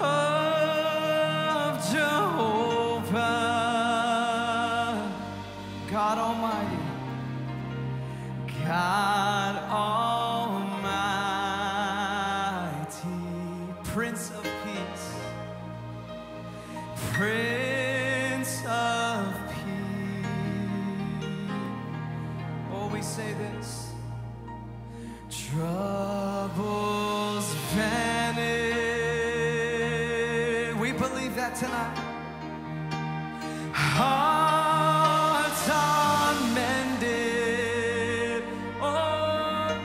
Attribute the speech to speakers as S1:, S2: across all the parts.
S1: of Jehovah, God Almighty, God Almighty, Prince of Peace, Prince of Peace. Oh, we say this. Troubles vanish. Believe that tonight. Hearts are mended. Oh,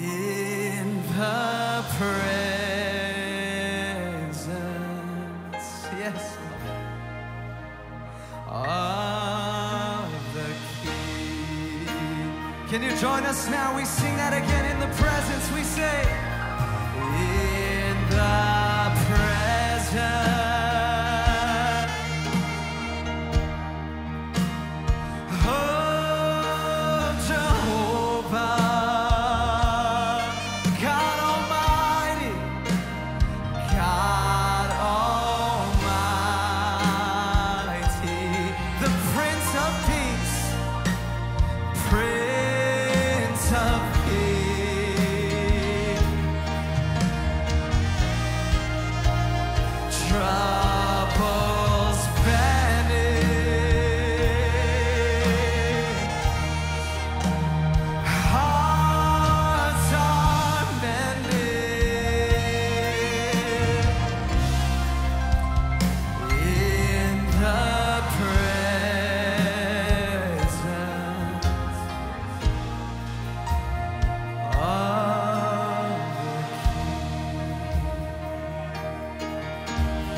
S1: in the presence, yes, of the King. Can you join us now? We sing that again in the presence. We say, in the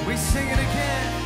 S1: We sing it again.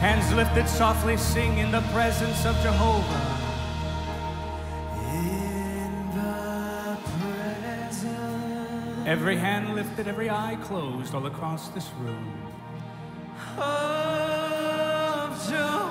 S2: Hands lifted softly sing in the presence of Jehovah.
S1: Presence
S2: every hand lifted, every eye closed all across this room. Of Jehovah.